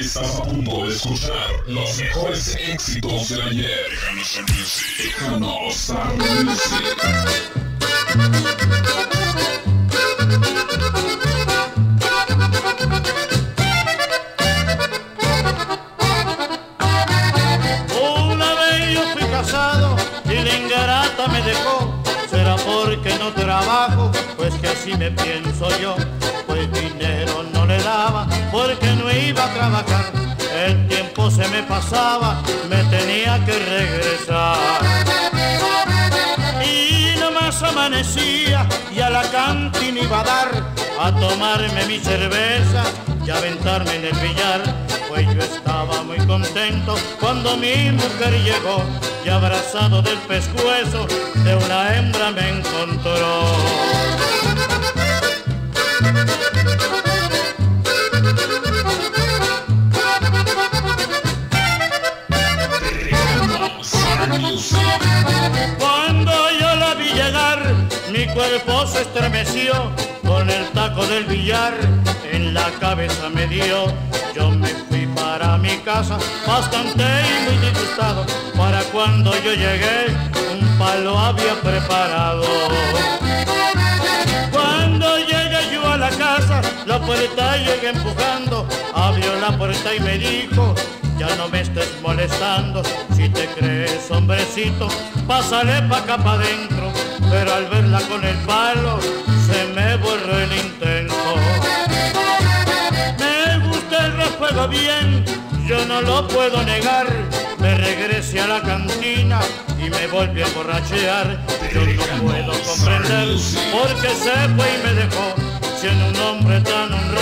Estás a punto de escuchar los mejores éxitos de ayer. Déjanos a Music. Me dejó. Será porque no trabajo, pues que así me pienso yo. Porque no iba a trabajar. El tiempo se me pasaba, me tenía que regresar. Y nomás amanecía y a la cantina iba a dar a tomarme mi cerveza y aventarme en el billar. Pues yo estaba muy contento cuando mi mujer llegó y abrazado del pescuezo de una hembra me encontró. Mi cuerpo se estremeció con el taco del billar en la cabeza me dio. Yo me fui para mi casa bastante y muy disgustado. Para cuando yo llegué, un palo había preparado. Cuando llegué yo a la casa, la puerta llegué empujando, abrió la puerta y me dijo, ya no me estés molestando, si te crees hombrecito, pásale pa' acá pa' adentro, pero al verla con el palo, se me borró el intento. Me gusta el refuego bien, yo no lo puedo negar. Me regresé a la cantina y me volví a borrachear. Yo no puedo comprender por qué se fue y me dejó, siendo un hombre tan honrado